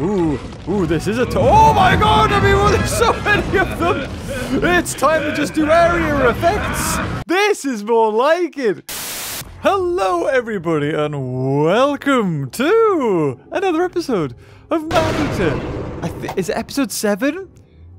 Ooh, ooh, this is a t- Oh my god, everyone, there's so many of them! It's time to just do area effects! This is more like it! Hello, everybody, and welcome to another episode of. I th- is it episode 7?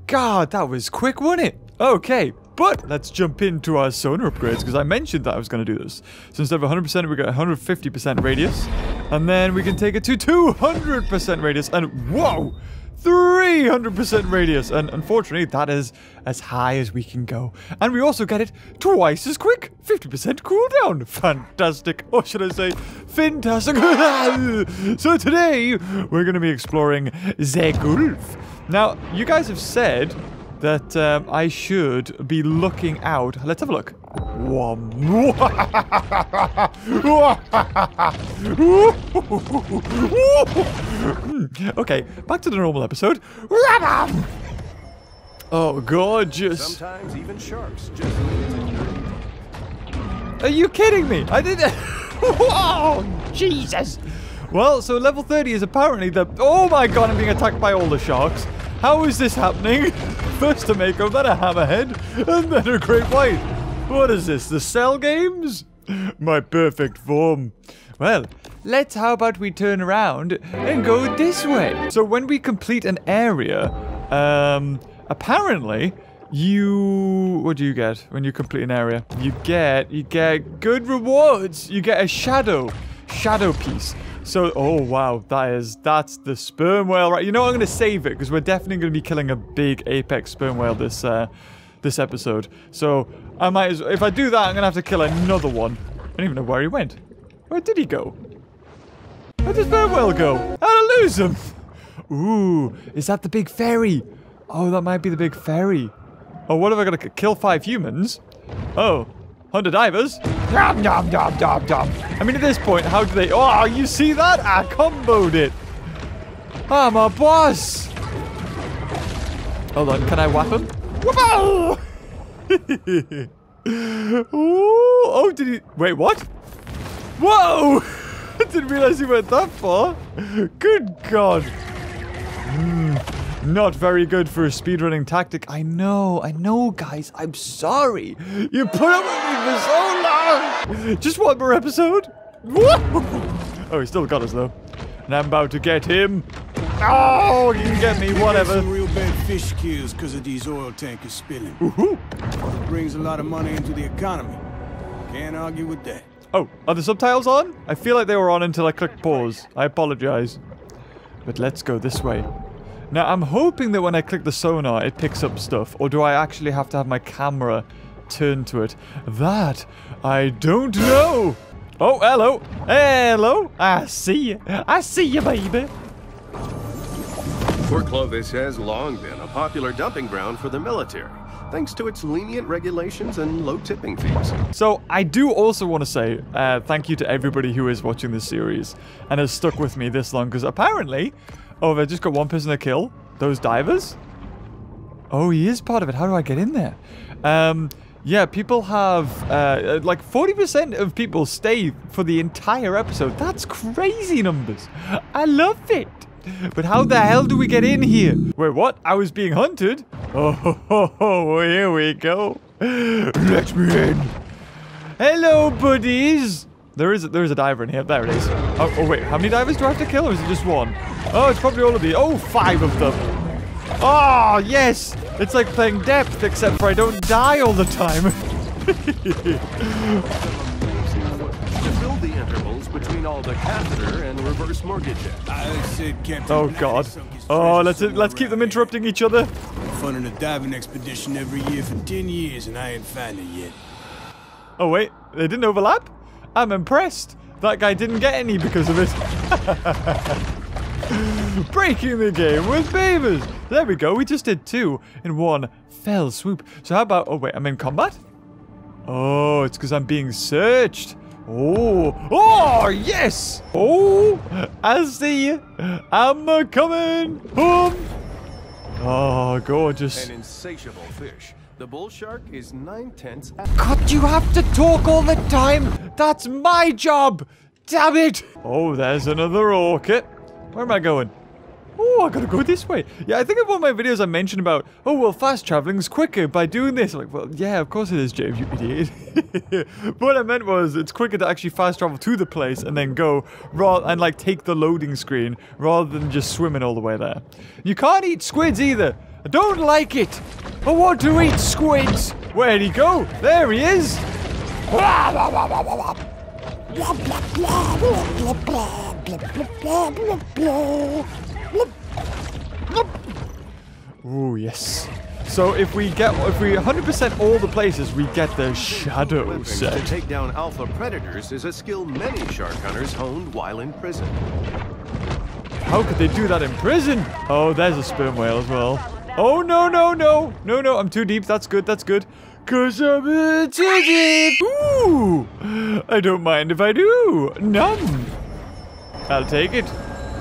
God, that was quick, wasn't it? Okay, but let's jump into our sonar upgrades because I mentioned that I was going to do this. So instead of 100%, we got 150% radius. And then we can take it to 200% radius. And whoa! 300% radius. And unfortunately, that is as high as we can go. And we also get it twice as quick. 50% cooldown. Fantastic. Or should I say, fantastic. so today, we're going to be exploring Zegulf. Now, you guys have said that um, I should be looking out. Let's have a look. okay, back to the normal episode. Oh, gorgeous. Sometimes even sharks just Are you kidding me? I did Whoa, Jesus. Well, so level 30 is apparently the... Oh my god, I'm being attacked by all the sharks. How is this happening? First a Mako, then a Hammerhead, and then a Great White. What is this, the Cell Games? My perfect form. Well, let's how about we turn around and go this way. So when we complete an area, um, apparently you what do you get when you complete an area? You get you get good rewards. You get a shadow shadow piece. So, oh wow, that is, that's the sperm whale, right? You know, I'm going to save it because we're definitely going to be killing a big apex sperm whale this, uh, this episode. So, I might, as, if I do that, I'm going to have to kill another one. I don't even know where he went. Where did he go? Where did sperm whale go? How did I lose him? Ooh, is that the big fairy? Oh, that might be the big fairy. Oh, what have I got to kill five humans? Oh, 100 divers. Nom, nom, nom, nom, nom. I mean, at this point, how do they... Oh, you see that? I comboed it. I'm a boss. Hold on, can I whap him? Whoa! Oh, did he... Wait, what? Whoa! I didn't realize he went that far. Good God. Mm, not very good for a speedrunning tactic. I know, I know, guys. I'm sorry. You put up for so long. Just one more episode. Oh, he still got us, though. And I'm about to get him. Oh, you can get me, whatever. Some real bad fish kills because of these oil tankers spilling. Woohoo. Brings a lot of money into the economy. Can't argue with that. Oh, are the subtitles on? I feel like they were on until I clicked pause. I apologize. But let's go this way. Now, I'm hoping that when I click the sonar, it picks up stuff. Or do I actually have to have my camera turned to it? That, I don't know. Oh, hello. Hello. I see you. I see you, baby. Port Clovis has long been a popular dumping ground for the military, thanks to its lenient regulations and low tipping fees. So, I do also want to say uh, thank you to everybody who is watching this series and has stuck with me this long, because apparently... Oh, I just got one person to kill? Those divers? Oh, he is part of it. How do I get in there? Um, yeah, people have... Uh, like, 40% of people stay for the entire episode. That's crazy numbers. I love it. But how the hell do we get in here? Wait, what? I was being hunted? Oh, ho, ho, ho, here we go. Let me in. Hello, buddies. There is, there is a diver in here. There it is. Oh, oh, wait. How many divers do I have to kill, or is it just one? Oh, it's probably all of these. Oh, five of them. Oh, yes. It's like playing depth, except for I don't die all the time. To fill the intervals between all the catheter and reverse mortgage. I said Captain Oh, God. Oh, let's, let's keep them interrupting each other. here. Funding a diving expedition every year for 10 years and I ain't found it yet. Oh, wait. They didn't overlap? I'm impressed. That guy didn't get any because of it. Breaking the game with beavers. There we go. We just did two in one fell swoop. So how about... Oh, wait. I'm in combat? Oh, it's because I'm being searched. Oh, oh, yes. Oh, I see you. I'm coming home. Oh, ah, gorgeous. An insatiable fish. The bull shark is nine tenths. God, you have to talk all the time. That's my job. Damn it. Oh, there's another orchid. Where am I going? Oh, I gotta go this way. Yeah, I think in one of my videos I mentioned about, oh, well, fast traveling's quicker by doing this. I'm like, well, yeah, of course it is, James, you idiot. what I meant was it's quicker to actually fast travel to the place and then go raw and like take the loading screen rather than just swimming all the way there. You can't eat squids either. I don't like it. I want to eat squids. Where'd he go? There he is. Oh, yes. So if we get, if we 100% all the places, we get the shadow Weapon to take down alpha predators is a skill many shark hunters honed while in prison. How could they do that in prison? Oh, there's a sperm whale as well. Oh, no, no, no. No, no, I'm too deep. That's good, that's good. Cause I'm too deep. Ooh. I don't mind if I do. None. I'll take it.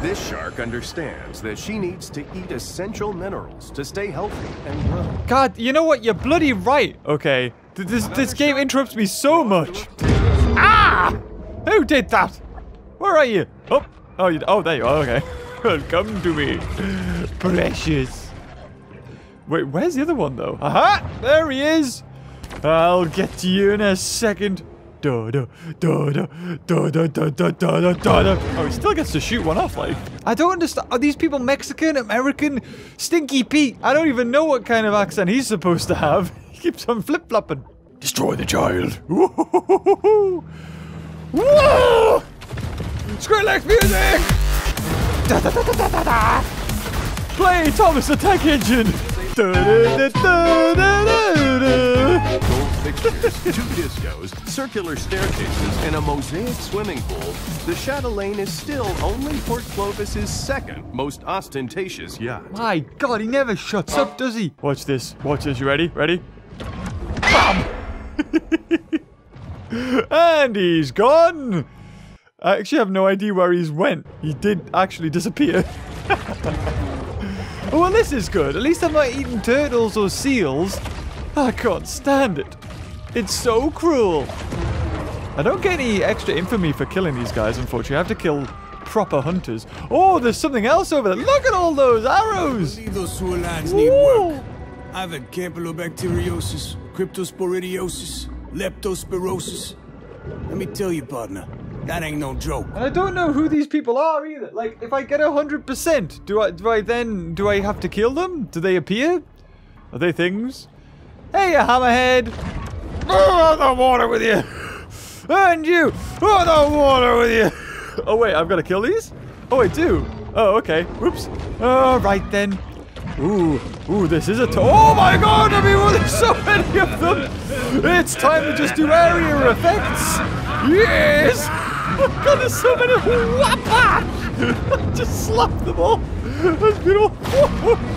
This shark understands that she needs to eat essential minerals to stay healthy and grow. God, you know what? You're bloody right. Okay. Th- This, this game interrupts me so much. Ah! Who did that? Where are you? Oh, oh, you, oh, there you are. Okay. Come to me, precious. Wait, where's the other one though? Aha! There he is. I'll get to you in a second. Da da da da da da da da da da da da. Oh, he still gets to shoot one off. Like, I don't understand. Are these people Mexican, American, Stinky Pete? I don't even know what kind of accent he's supposed to have. He keeps on flip flopping. Destroy the child. Woo! Whoa! Skrillex music! Da, da, da, da, da, da, da. Play Thomas the Tank Engine! Da, da, da, da, da, da, da. Gold fixtures, two discos, circular staircases, and a mosaic swimming pool, the Chatelaine is still only Port Clovis's second most ostentatious yacht. My god, he never shuts up, does he? Watch this. Watch this. You ready? Ready? Bam! and he's gone! I actually have no idea where he's went. He did actually disappear. oh, well, this is good. At least I'm not eating turtles or seals. I can't stand it. It's so cruel. I don't get any extra infamy for killing these guys, unfortunately. I have to kill proper hunters. Oh, there's something else over there. Look at all those arrows. Believe those sewer lines need work. I've had campylobacteriosis, cryptosporidiosis, leptospirosis. Let me tell you, partner, that ain't no joke. And I don't know who these people are either. Like, if I get a hundred percent, do I do I then do I have to kill them? Do they appear? Are they things? Hey, you hammerhead! Oh, the water with you! And you! Oh, the water with you! Oh wait, I've got to kill these? Oh, I do. Oh, okay. Whoops. All right then. Ooh, ooh, this is a to- Oh my god, everyone, there's so many of them! It's time to just do area effects! Yes! Oh god, there's so many! Whoppa! just slap them all! That's beautiful!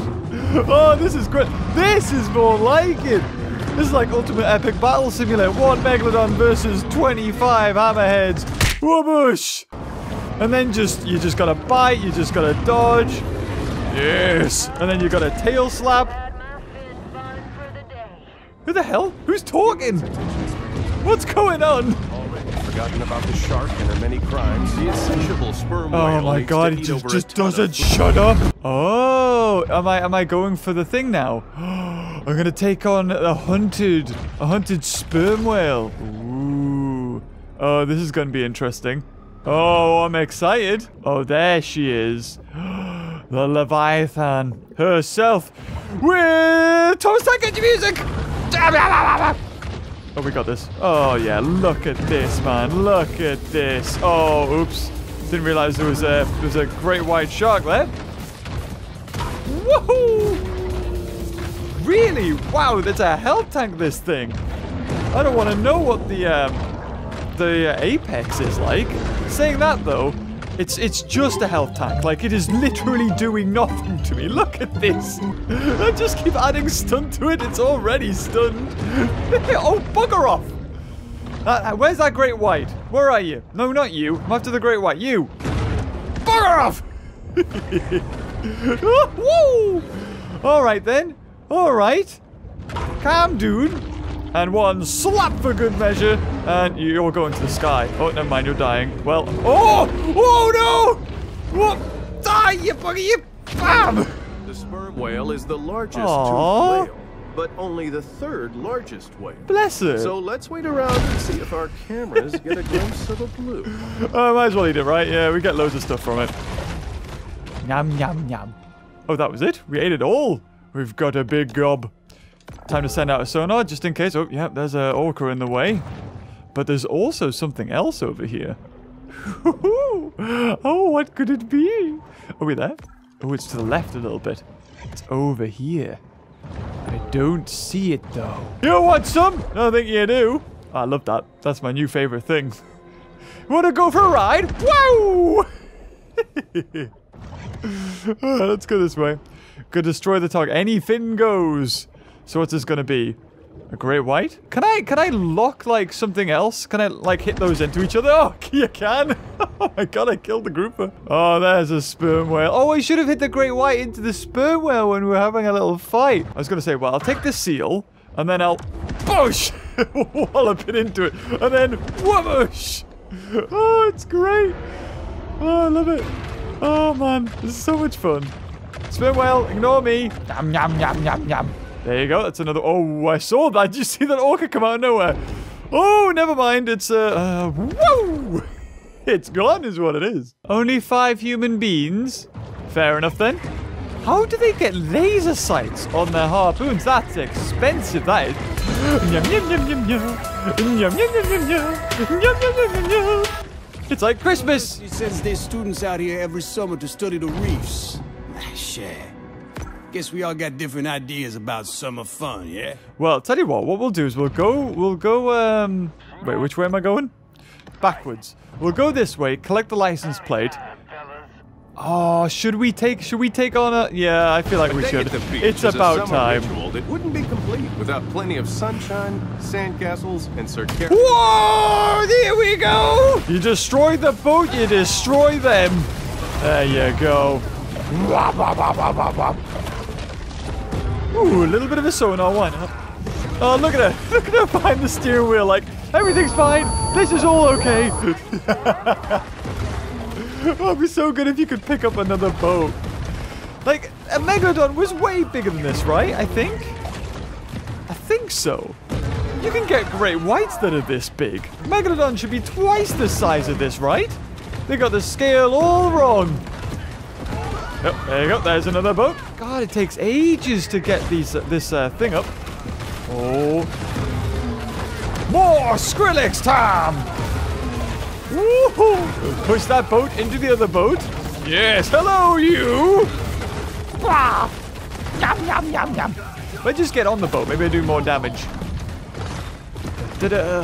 Oh, this is great! This is more like it! This is like Ultimate Epic Battle Simulator. One Megalodon versus 25 Hammerheads. Whoobush! And then just, you just gotta bite, you just gotta dodge. Yes! And then you got a tail slap. Who the hell? Who's talking? What's going on? Forgotten about the shark and her many crimes, the insatiable sperm Oh whale my god, he just, just doesn't shut up. Oh, am I am I going for the thing now? I'm gonna take on a hunted a hunted sperm whale. Ooh. Oh, this is gonna be interesting. Oh, I'm excited. Oh, there she is. The Leviathan herself with Thomas Tank Engine music. Oh, we got this. Oh, yeah. Look at this, man. Look at this. Oh, oops. Didn't realize there was a there was a great white shark there. Woohoo! Really? Wow, that's a health tank, this thing. I don't want to know what the um, the uh, apex is like. Saying that though, it's it's just a health tank. Like it is literally doing nothing to me. Look at this. I just keep adding stun to it. It's already stunned. oh, bugger off! Uh, uh, where's that great white? Where are you? No, not you. I'm after the great white. You. Bugger off! Woo! All right then. All right. Calm, dude. And one slap for good measure, and you're going to the sky. Oh, never mind, you're dying. Well, oh, oh no! What? Die, you bugger, you Bam! The sperm whale is the largest Aw. toothed whale, but only the third largest whale. Bless her. So let's wait around and see if our cameras get a glimpse of a blue. Oh, might as well eat it, right? Yeah, we get loads of stuff from it. Yum, yum, yum. Oh, that was it? We ate it all. We've got a big gob. Time to send out a sonar just in case. Oh, yeah, there's a orca in the way. But there's also something else over here. oh, what could it be? Are we there? Oh, it's to the left a little bit. It's over here. I don't see it though. You want some? I think you do. Ah, I love that. That's my new favorite thing. Want to go for a ride? Wow! Let's go this way. Go destroy the target. Anything goes. So what's this gonna be? A great white? Can I can I lock like something else? Can I like hit those into each other? Oh, you can. oh my god, I killed the grouper. Oh, there's a sperm whale. Oh, I should have hit the great white into the sperm whale when we were having a little fight. I was gonna say, well, I'll take the seal and then I'll push wallop it into it and then whoosh. Oh, it's great. Oh, I love it. Oh man, this is so much fun. Sperm whale, ignore me. Yum, yum, yum, yum, yum. There you go. That's another. Oh, I saw that. Did you see that orca come out of nowhere? Oh, never mind. It's, uh, uh whoa! It's gone is what it is. Only five human beings? Fair enough then. How do they get laser sights on their harpoons? That's expensive, that is. Yum, yum, yum, yum, yum. Yum, yum, yum, yum, yum. Yum, yum, yum, yum, yum. It's like Christmas. He sends their students out here every summer to study the reefs. Shit. Guess we all got different ideas about summer fun, yeah? Well, tell you what, what we'll do is we'll go, we'll go, um, wait, which way am I going? Backwards. We'll go this way, collect the license plate. Oh, should we take, should we take on a, yeah, I feel like we should. beach It's about time. Ritual that wouldn't be complete without plenty of sunshine, sandcastles, and circular. Whoa, there we go. You destroy the boat, you destroy them. There you go. Ooh, a little bit of a sonar, not? Oh, look at her. Look at her behind the steering wheel like, everything's fine. This is all okay. oh, it'd be so good if you could pick up another boat. Like, a Megalodon was way bigger than this, right? I think? I think so. You can get great whites that are this big. Megalodon should be twice the size of this, right? They got the scale all wrong. Oh, there you go. There's another boat. God, it takes ages to get these uh, this uh, thing up. Oh. More Skrillex time! Woohoo! Push that boat into the other boat. Yes, hello, you! Ah! Yum, yum, yum, yum. Let's just get on the boat. Maybe I do more damage. Da-da.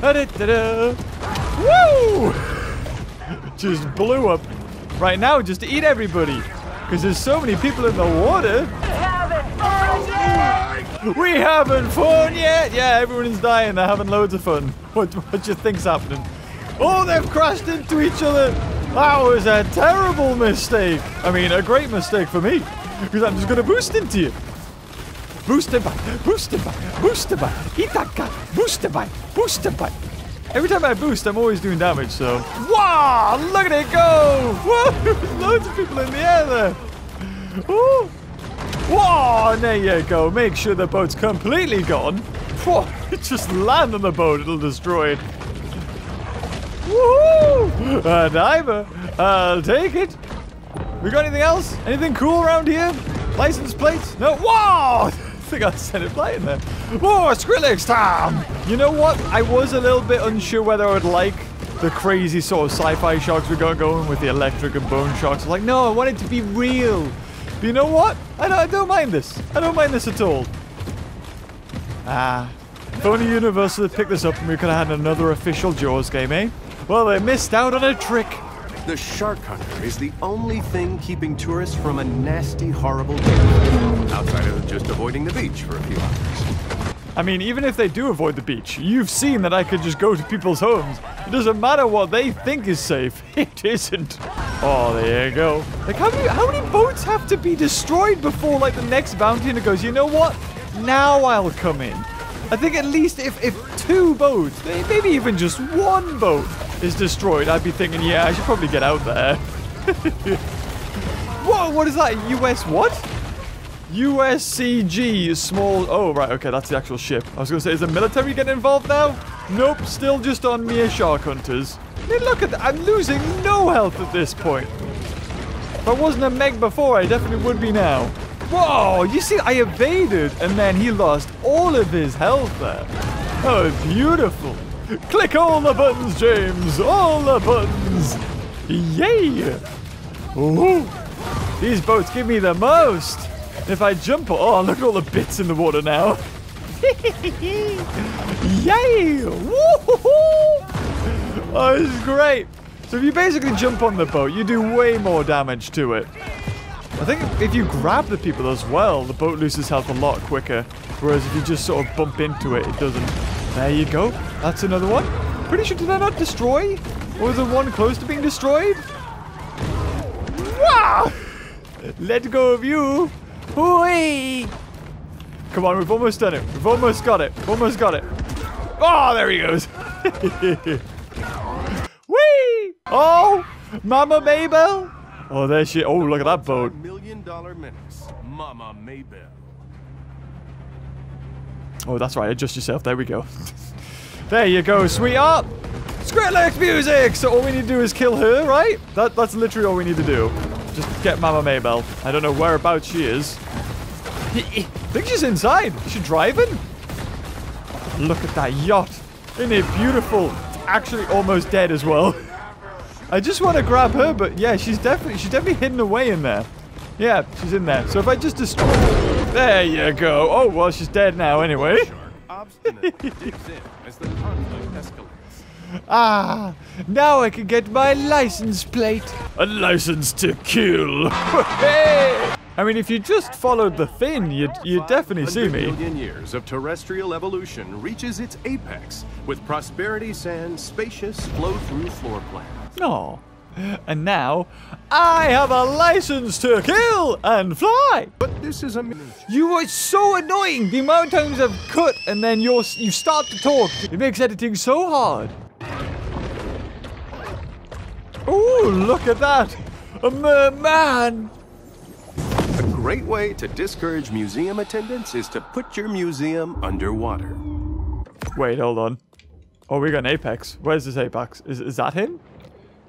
Da-da-da-da. Woo! Just blew up. Right now, just to eat everybody. Because there's so many people in the water. We having fun yet? Yeah, everyone's dying. They're having loads of fun. What, what do you think's happening? Oh, they've crashed into each other. That was a terrible mistake. I mean, a great mistake for me. Because I'm just going to boost into you. boost Booster bite, booster bite, booster bite, Itaka, booster bite, booster bite. Every time I boost, I'm always doing damage, so. Wow, look at it go! Whoa, loads of people in the air there. Ooh. Whoa, there you go. Make sure the boat's completely gone. Whoa, just land on the boat, it'll destroy it. Woohoo! A diver. Uh, I'll take it. We got anything else? Anything cool around here? License plates? No. Whoa! I think I sent it flying there. Whoa, Skrillex time! You know what? I was a little bit unsure whether I would like the crazy sort of sci-fi sharks we got going with the electric and bone sharks. Like, no, I want it to be real. But you know what? I don't, I don't mind this. I don't mind this at all. Ah. If only Universal had picked this up and we could have had another official Jaws game, eh? Well, they missed out on a trick. The shark hunter is the only thing keeping tourists from a nasty, horrible day. Outside of just avoiding the beach for a few hours. I mean, even if they do avoid the beach, you've seen that I could just go to people's homes. It doesn't matter what they think is safe. It isn't. Oh, there you go. Like, how many, how many boats have to be destroyed before, like, the next bounty hunter goes, you know what? Now I'll come in. I think at least if, if two boats, maybe even just one boat is destroyed, I'd be thinking, yeah, I should probably get out there. Whoa! What is that? US what? USCG small. Oh, right. Okay, that's the actual ship. I was going to say, is the military getting involved now? Nope, still just on mere shark hunters. I mean, look at that. I'm losing no health at this point. If I wasn't a Meg before, I definitely would be now. Whoa, you see, I evaded, and then he lost all of his health there. Oh, beautiful. Click all the buttons, James. All the buttons. Yay. Ooh. These boats give me the most. If I jump, oh, look at all the bits in the water now. Yay! Woo-hoo-hoo! Oh, this is great. So if you basically jump on the boat, you do way more damage to it. I think if you grab the people as well, the boat loses health a lot quicker. Whereas if you just sort of bump into it, it doesn't. There you go. That's another one. Pretty sure did I not destroy? Or was the one close to being destroyed? Wow! Let go of you. Whee! Come on, we've almost done it. We've almost got it. We've almost got it. Oh, there he goes. Whee! Oh, Mama Maybell. Oh, there she. Oh, look at that boat. Million dollar menace, Mama Maybell. Oh, that's right. Adjust yourself. There we go. there you go, sweetheart. Skrillex music. So all we need to do is kill her, right? That that's literally all we need to do. Just get Mama Maybell. I don't know whereabouts she is. I think she's inside. Is she driving? Look at that yacht. Isn't it beautiful? Actually almost dead as well. I just want to grab her, but yeah, she's definitely she's definitely hidden away in there. Yeah, she's in there. So if I just destroy... There you go. Oh, well, she's dead now anyway. Shark obstinately digs in as the conflict escalates. Ah, now I can get my license plate. A license to kill. I mean, if you just followed the fin, you'd, you'd definitely see 500 me. million years of terrestrial evolution reaches its apex with Prosperity Sands' spacious flow-through floor plan. Oh. And now, I have a license to kill and fly. But this is a. You are so annoying. The amount of times I've cut and then you're, you start to talk. It makes editing so hard. Ooh, look at that. A merman. A great way to discourage museum attendance is to put your museum underwater. Wait, hold on. Oh, we got an apex. Where's this apex? Is, is that him?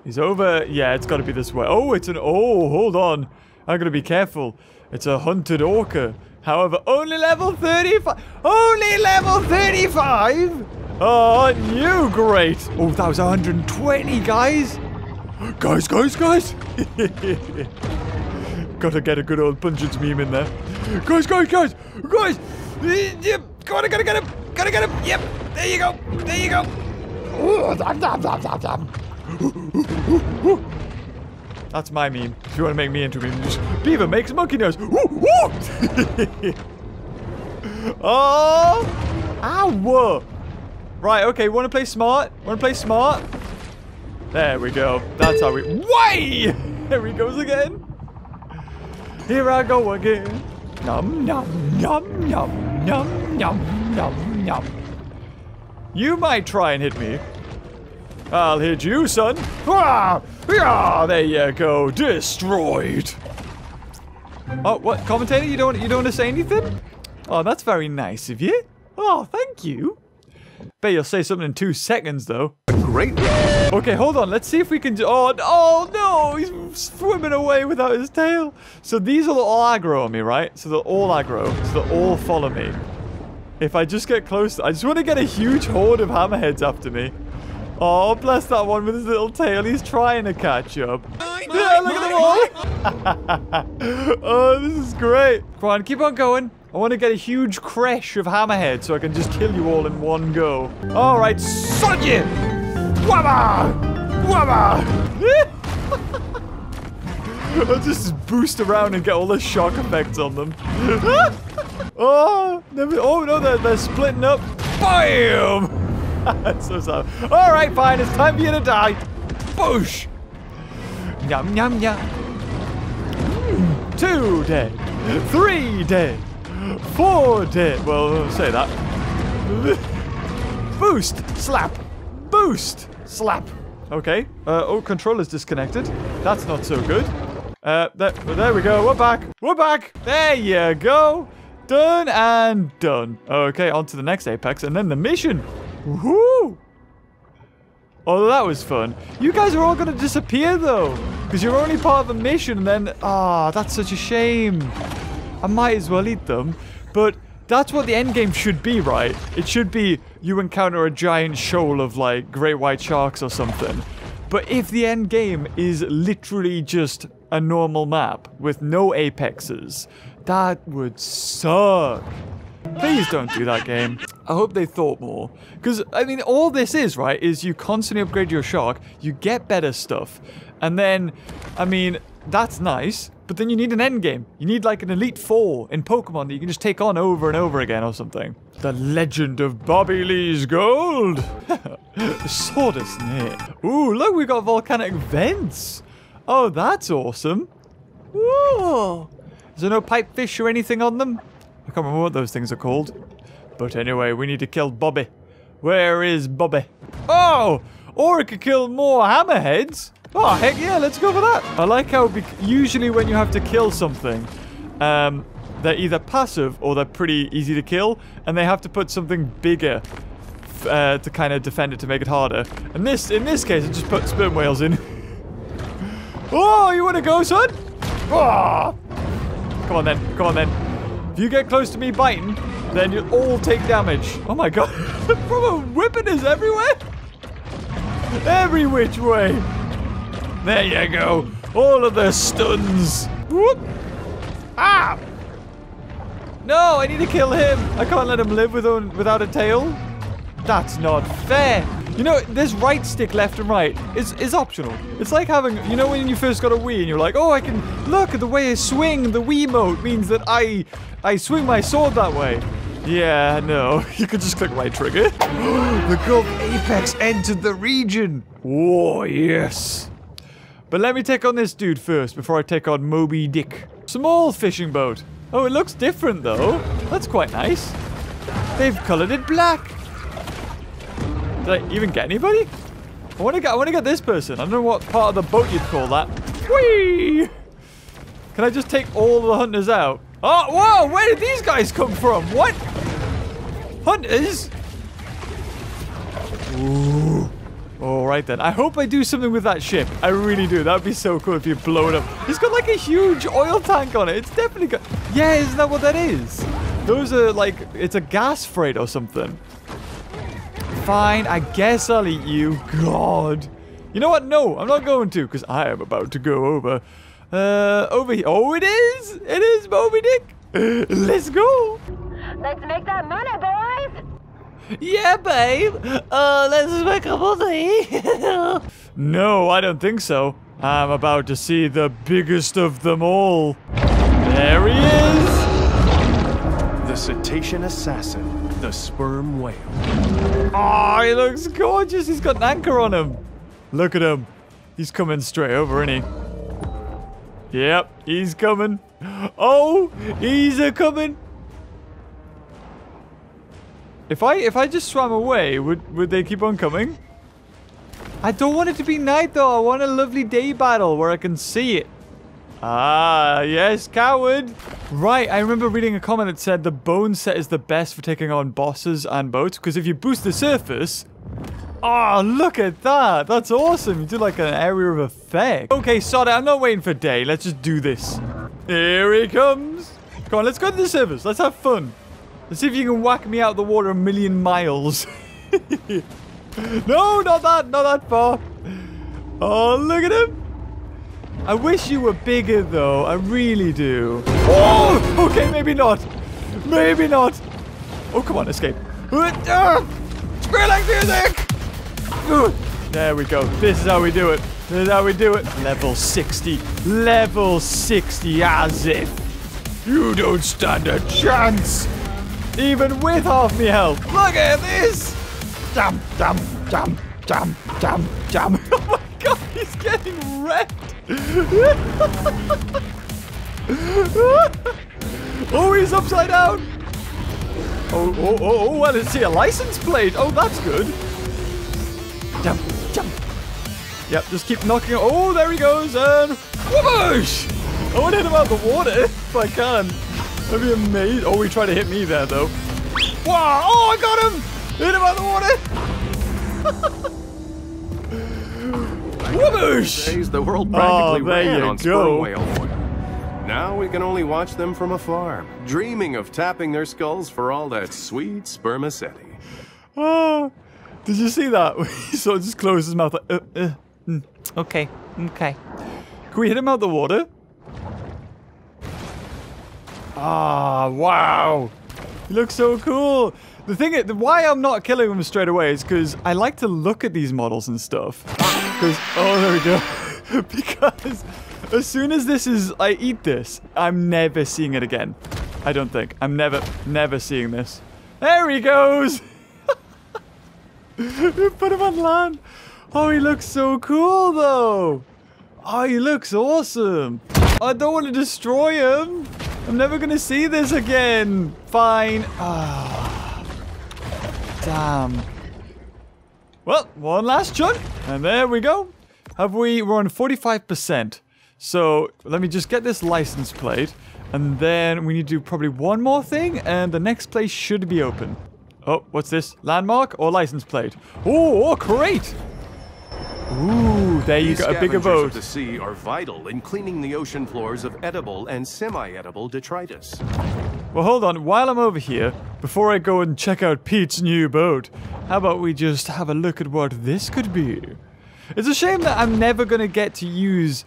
He's over. Yeah, it's got to be this way. Oh, it's an. Oh, hold on. I gotta be careful. It's a hunted orca. However, only level 35. Only level 35? Oh, you great. Oh, that was 120, guys. Guys, guys, guys. Gotta get a good old pungent meme in there. Guys, guys, guys, guys. Yep, gotta get him. Gotta get him. Yep, there you go. There you go. That's my meme. If you want to make me into a meme, just Beaver makes monkey nose. Oh! Ow! Right, okay, want to play smart? Want to play smart? There we go. That's how we... Way! There he goes again. Here I go again. Num, num, num, num, num, num, num, num. You might try and hit me. I'll hit you, son. Ah, ah, there you go. Destroyed. Oh, what? Commentator, you don't you don't want to say anything? Oh, that's very nice of you. Oh, thank you. Bet you'll say something in two seconds, though. A great Okay, hold on. Let's see if we can. Oh, oh, no! He's swimming away without his tail. So these will all aggro on me, right? So they'll all aggro. So they'll all follow me. If I just get close... I just want to get a huge horde of hammerheads after me. Oh, bless that one with his little tail. He's trying to catch up. Yeah, look at them all. oh, this is great. Come on, keep on going. I want to get a huge crash of hammerheads so I can just kill you all in one go. All right, sod you! Wabba! Wabba! I'll just boost around and get all the shock effects on them. Ah! oh, never, oh no, they're, they're splitting up. Bam! So sad. All right, fine. It's time for you to die. Boosh! Yum, yum, yum. Two dead. Three dead. Four dead. Well, say that. Boost. Slap. Boost. Slap. Okay. Uh, oh, controller's disconnected. That's not so good. Uh, there, there we go. We're back. We're back. There you go. Done and done. Okay, on to the next Apex and then the mission. Woohoo! Oh, that was fun. You guys are all going to disappear, though. Because you're only part of a mission, and then... Ah, oh, that's such a shame. I might as well eat them. But that's what the end game should be, right? It should be you encounter a giant shoal of, like, great white sharks or something. But if the end game is literally just a normal map with no apexes, that would suck. Please don't do that game. I hope they thought more. Because, I mean, all this is, right, is you constantly upgrade your shark, you get better stuff, and then, I mean, that's nice, but then you need an end game. You need, like, an Elite Four in Pokemon that you can just take on over and over again or something. The Legend of Bobby Lee's Gold! Sword Snake. Ooh, look, we got volcanic vents! Oh, that's awesome. Ooh! Is there no pipe fish or anything on them? I can't remember what those things are called. But anyway, we need to kill Bobby. Where is Bobby? Oh! Or it could kill more hammerheads. Oh, heck yeah, let's go for that. I like how usually when you have to kill something, um, they're either passive or they're pretty easy to kill, and they have to put something bigger uh, to kind of defend it to make it harder. And this, in this case, it just put sperm whales in. oh, you want to go, son? Oh! Come on then, come on then. If you get close to me biting, then you'll all take damage. Oh my god. Bro, whipping is everywhere. Every which way. There you go. All of the stuns. Whoop. Ah! No, I need to kill him. I can't let him live with without a tail. That's not fair. You know, this right stick left and right is, is optional. It's like having, you know when you first got a Wii and you're like, oh, I can, look at the way I swing. The Wii mode means that I, I swing my sword that way. Yeah, no. You could just click right trigger. the Gulf Apex entered the region. Oh, yes. But let me take on this dude first before I take on Moby Dick. Small fishing boat. Oh, it looks different though. That's quite nice. They've colored it black. Did I even get anybody? I want to get. I want to get this person. I don't know what part of the boat you'd call that. Whee! Can I just take all the hunters out? Oh, whoa! Where did these guys come from? What? Hunters? Ooh. All right then. I hope I do something with that ship. I really do. That'd be so cool if you blow it up. It's got like a huge oil tank on it. It's definitely got. Yeah, isn't that what that is? Those are like. It's a gas freight or something. Fine, I guess I'll eat you. God. You know what? No, I'm not going to, because I am about to go over. Uh, over here. Oh, it is! It is Moby Dick! Let's go! Let's make that money, boys! Yeah, babe! Uh, let's make a money! no, I don't think so. I'm about to see the biggest of them all. There he is! The cetacean assassin the sperm whale. Oh, he looks gorgeous. He's got an anchor on him. Look at him. He's coming straight over, isn't he? Yep, he's coming. Oh, he's a coming. If I if I just swam away, would would they keep on coming? I don't want it to be night though. I want a lovely day battle where I can see it. Ah, yes, coward. Right, I remember reading a comment that said the bone set is the best for taking on bosses and boats, because if you boost the surface... Oh, look at that. That's awesome. You do like an area of effect. Okay, sorry, I'm not waiting for day. Let's just do this. Here he comes. Come on, let's go to the surface. Let's have fun. Let's see if you can whack me out of the water a million miles. no, not that. Not that far. Oh, look at him. I wish you were bigger, though. I really do. Oh! Okay, maybe not. Maybe not. Oh, come on, escape. Skrillex music! There we go. This is how we do it. This is how we do it. Level 60. Level 60 as if. You don't stand a chance. Even with half me health. Look at this. Jump, jump, jump, jump, jump, jump. Oh my god, he's getting wrecked. oh, he's upside down. Oh, oh, oh, oh, I see a license plate. Oh, that's good. Jump, jump. Yep, just keep knocking. Oh, there he goes. And whoosh! I want to hit him out of the water if I can. That'd be amazing. Oh, he tried to hit me there, though. Wow! Oh, I got him! Hit him out of the water! Whoosh! Days the world practically Oh, there ran you on go. sperm whale oil. Now we can only watch them from afar, dreaming of tapping their skulls for all that sweet spermaceti. Oh, did you see that? he sort of just closed his mouth like, uh, uh, mm, okay, okay. Can we hit him out the water? Ah, wow. He looks so cool. The thing is, why I'm not killing him straight away is because I like to look at these models and stuff. Because, oh, there we go. because as soon as this is, I eat this, I'm never seeing it again. I don't think. I'm never, never seeing this. There he goes. Put him on land. Oh, he looks so cool, though. Oh, he looks awesome. I don't want to destroy him. I'm never going to see this again. Fine. Ah. Damn. Well, one last chunk. And there we go. Have we... On 45%. So, let me just get this license plate. And then we need to do probably one more thing. And the next place should be open. Oh, what's this? Landmark or license plate? Oh, oh great! Ooh, there you These go, a bigger boat. of the sea are vital in cleaning the ocean floors of edible and semi-edible detritus. Well, hold on. While I'm over here, before I go and check out Pete's new boat, how about we just have a look at what this could be? It's a shame that I'm never gonna get to use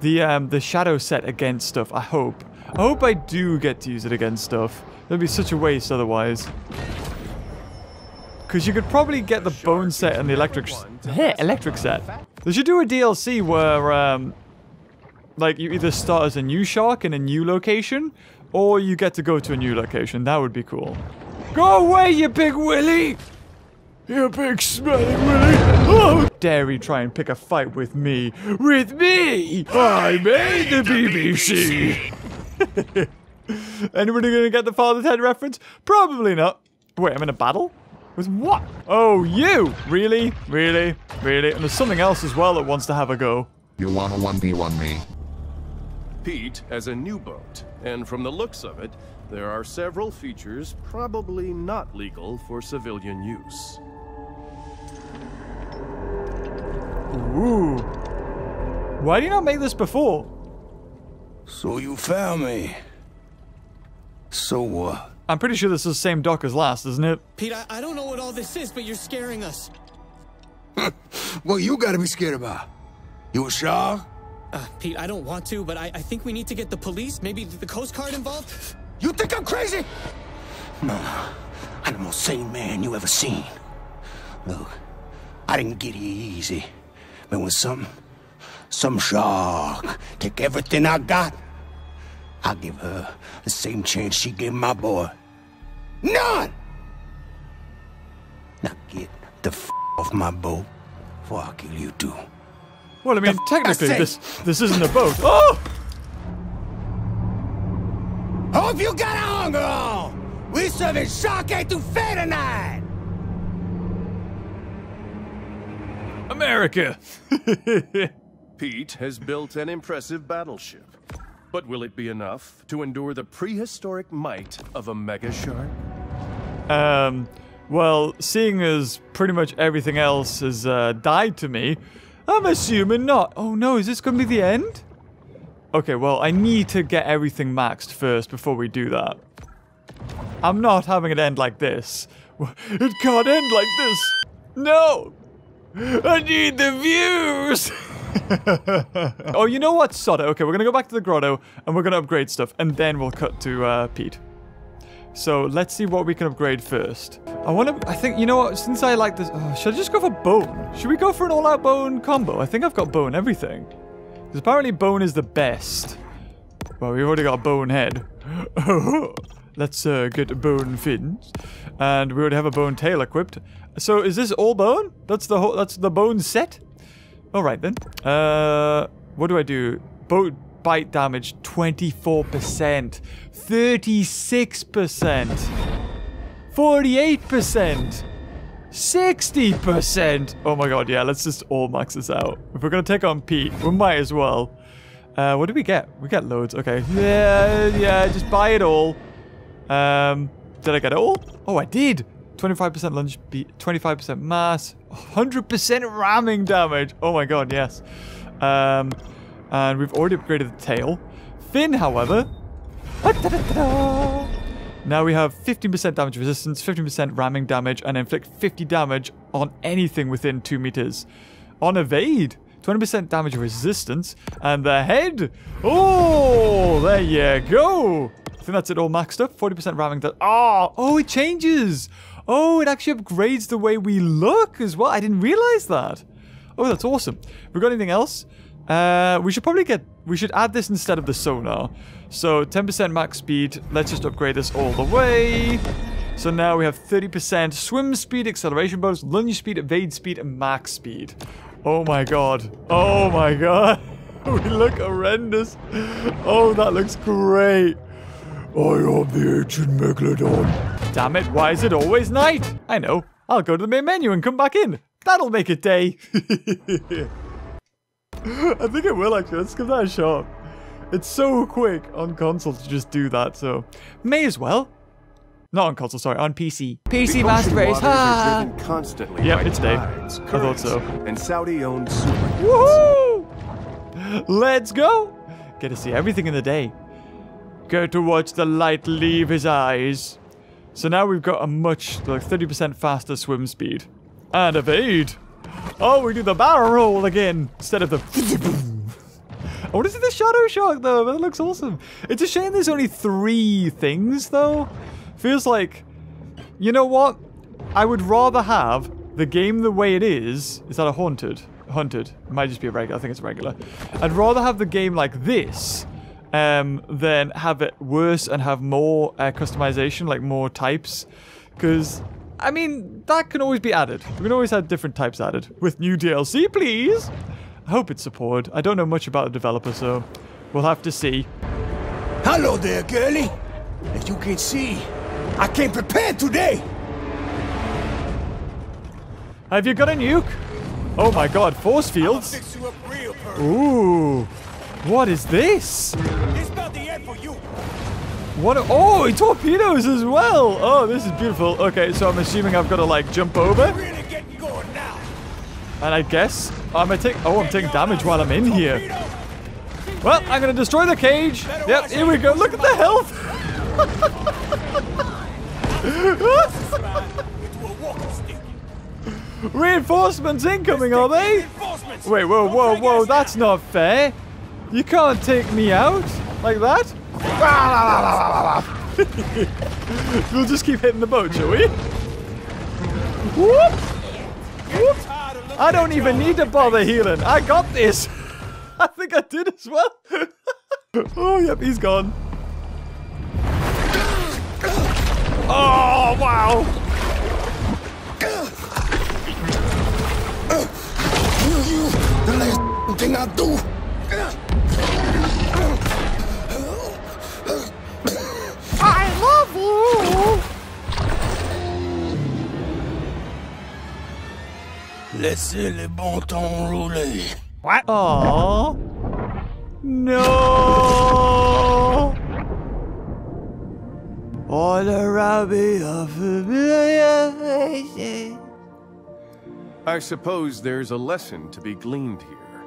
the um, the shadow set against stuff. I hope. I hope I do get to use it against stuff. That'd be such a waste otherwise. Because you could probably get the bone set and the electric Heh, electric set. They should do a DLC where um, like you either start as a new shark in a new location, or you get to go to a new location. That would be cool. Go away, you big willy! You big smelly willy! Oh, dare you try and pick a fight with me? With me! I made the BBC! Anybody gonna get the Father Ted reference? Probably not. Wait, I'm in a battle? With what? Oh, you! Really? Really? Really? And there's something else as well that wants to have a go. You wanna 1v1 me? Pete has a new boat, and from the looks of it, there are several features probably not legal for civilian use. Ooh. Why do you not make this before? So you found me. So what? I'm pretty sure this is the same dock as last, isn't it? Pete, I, I don't know what all this is, but you're scaring us. well, you gotta be scared about? You a shark? Uh, Pete, I don't want to, but I, I think we need to get the police, maybe the Coast Guard involved. You think I'm crazy? No, I'm the most sane man you ever seen. Look, I didn't get here easy. But when some, some shark take everything I got, I'll give her the same chance she gave my boy. None! Now get the f off my boat before I'll kill you too. Well, I mean, f- technically, I this this isn't a boat. Oh! Hope you got a hunger on! We serving shark etouffee tonight! America! Pete has built an impressive battleship. But will it be enough to endure the prehistoric might of a mega shark? um, well, seeing as pretty much everything else has uh, died to me, I'm assuming not. Oh no, is this going to be the end? Okay, well, I need to get everything maxed first before we do that. I'm not having it end like this. It can't end like this. No! I need the views! oh, you know what, Soda? Okay, we're gonna go back to the grotto and we're gonna upgrade stuff, and then we'll cut to uh, Pete. So let's see what we can upgrade first. I want to. I think you know what? Since I like this, oh, should I just go for bone? Should we go for an all-out bone combo? I think I've got bone everything. Because apparently bone is the best. Well, we've already got a bone head. Let's uh, get bone fins, and we already have a bone tail equipped. So is this all bone? That's the whole. That's the bone set. All right then. Uh, what do I do? Boat bite damage 24%, 36%, 48%, 60%. Oh my god, yeah, let's just all max this out. If we're gonna take on Pete, we might as well. Uh, what do we get? We get loads. Okay. Yeah, yeah, just buy it all. Um, did I get it all? Oh, I did. 25% lunge speed, 25% mass, 100% ramming damage. Oh my god, yes. Um, and we've already upgraded the tail. Fin, however. Now we have 15% damage resistance, 15% ramming damage, and inflict 50 damage on anything within 2 meters. On evade, 20% damage resistance, and the head. Oh, there you go. I think that's it all maxed up. 40% ramming. Da- oh, oh, it changes. Oh, it actually upgrades the way we look as well. I didn't realize that. Oh, that's awesome. We got anything else? Uh, we should probably get, we should add this instead of the sonar. So 10% max speed. Let's just upgrade this all the way. So now we have 30% swim speed, acceleration bonus, lunge speed, evade speed, and max speed. Oh my god. Oh my god. we look horrendous. Oh, that looks great. I am the ancient Megalodon. Damn it, why is it always night? I know. I'll go to the main menu and come back in. That'll make it day. I think it will actually. Let's give that a shot. It's so quick on console to just do that, so may as well. Not on console, sorry, on PC. PC The Master Race, ha! driven constantly Yep, it's day. tides, I thought so. And Saudi-owned super Woohoo! Let's go! Get to see everything in the day. Get to watch the light leave his eyes. So now we've got a much, like 30% faster swim speed. And evade. Oh, we do the barrel roll again instead of the. I want to see the shadow Shark though. That looks awesome. It's a shame there's only three things though. Feels like, you know what? I would rather have the game the way it is. Is that a haunted? Haunted. It might just be a regular. I think it's regular. I'd rather have the game like this um, than have it worse and have more uh, customization, like more types. Because, I mean, that can always be added. We can always have different types added. With new DLC, please! I hope it's supported. I don't know much about the developer, so we'll have to see. Hello there, girlie. As you can see, I came prepared today. Have you got a nuke? Oh my god, force fields? Fix you up real perfect. Ooh. What is this? It's about the end for you. What? A, oh, torpedoes as well. Oh, this is beautiful. Okay, so I'm assuming I've got to like jump over, Really getting going now. and I guess I'm gonna take. Oh, I'm taking damage while I'm in here. Well, I'm gonna destroy the cage. Yep, here we go. Look at the health. Reinforcements incoming, are they? Wait, whoa, whoa, whoa, that's not fair. You can't take me out like that. we'll just keep hitting the boat, shall we? Whoop! Whoop! I don't even need to bother healing. I got this. I think I did as well. oh, yep, he's gone. Oh, wow. The last thing I'll do. Laissez les bons temps rouler. What? Aww. No. All around me are familiar faces. I suppose there's a lesson to be gleaned here.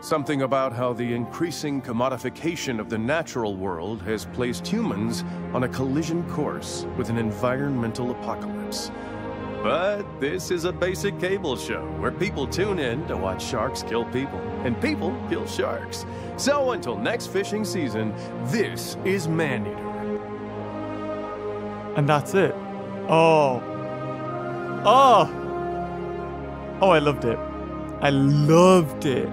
Something about how the increasing commodification of the natural world has placed humans on a collision course with an environmental apocalypse. But this is a basic cable show where people tune in to watch sharks kill people, and people kill sharks. So until next fishing season, this is Maneater. And that's it. Oh. Oh. Oh, I loved it. I loved it.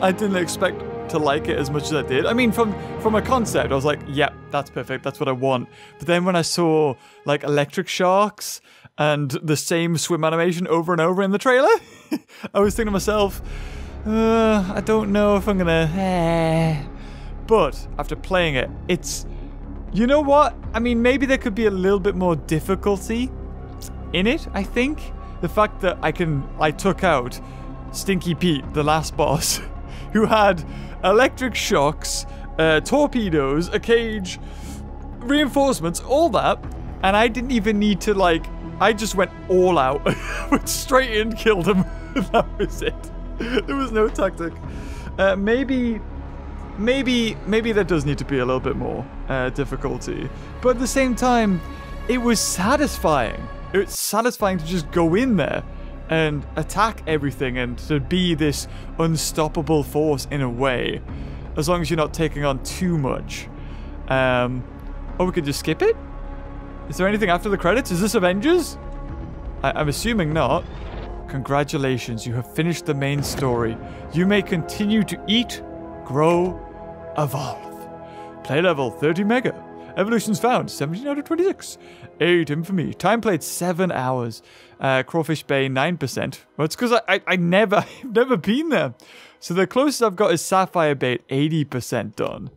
I didn't expect to like it as much as I did. I mean, from from a concept, I was like, "Yep, that's perfect. That's what I want." But then when I saw like electric sharks and the same swim animation over and over in the trailer, I was thinking to myself, uh, "I don't know if I'm gonna." Eh. But after playing it, it's you know what? I mean, maybe there could be a little bit more difficulty in it, I think. The fact that I can I took out Stinky Pete, the last boss, who had electric shocks, uh, torpedoes, a cage, reinforcements, all that, and I didn't even need to like. I just went all out, went straight in, killed him. that was it. There was no tactic. Uh, maybe, maybe, maybe there does need to be a little bit more uh, difficulty, but at the same time, it was satisfying. It's satisfying to just go in there and attack everything and to be this unstoppable force in a way, as long as you're not taking on too much. Um, oh, we could just skip it? Is there anything after the credits? Is this Avengers? I I'm assuming not. Congratulations, you have finished the main story. You may continue to eat, grow, evolve. Play level 30 mega. Evolutions found 17 out of 26. 8 infamy. Time played 7 hours. Uh, Crawfish Bay 9%. Well, it's because I, I, I never, I've never been there. So the closest I've got is Sapphire Bay 80% done.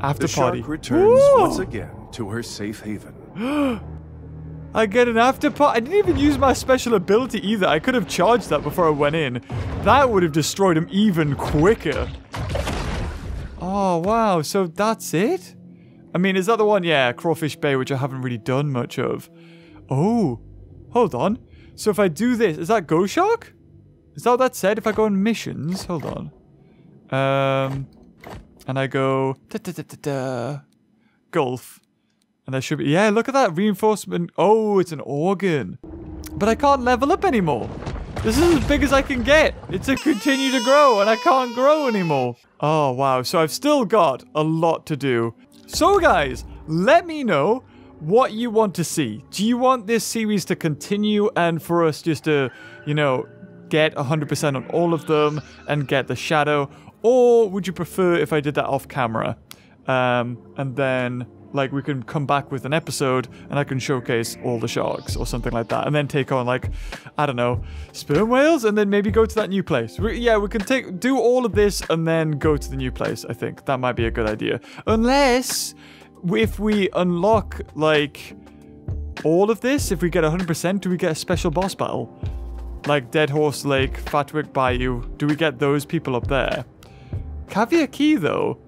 After The party. shark returns Whoa! once again to her safe haven. I get an after. I didn't even use my special ability either. I could have charged that before I went in. That would have destroyed him even quicker. Oh, wow. So that's it? I mean, is that the one? Yeah, Crawfish Bay, which I haven't really done much of. Oh, hold on. So if I do this, is that Go Shark? Is that what that said? If I go on missions, hold on. Um, and I go da da da da da, golf, and there should be yeah. Look at that reinforcement. Oh, it's an organ, but I can't level up anymore. This is as big as I can get. It's a continue to grow, and I can't grow anymore. Oh wow! So I've still got a lot to do. So guys, let me know what you want to see. Do you want this series to continue and for us just to, you know, get 100% on all of them and get the shadow? Or would you prefer if I did that off camera? Um, and then, like, we can come back with an episode and I can showcase all the sharks or something like that. And then take on, like, I don't know, sperm whales and then maybe go to that new place. We, yeah, we can take do all of this and then go to the new place, I think. That might be a good idea. Unless if we unlock, like, all of this, if we get 100%, do we get a special boss battle? Like Dead Horse Lake, Fawtick Bayou, do we get those people up there? Caviar Key, though.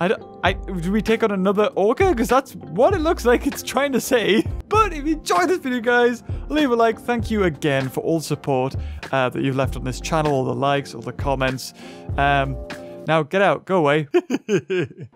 I, don't- I do we take on another orca? Because that's what it looks like it's trying to say. But if you enjoyed this video, guys, leave a like. Thank you again for all the support uh, that you've left on this channel, all the likes, all the comments. Um, now get out, go away.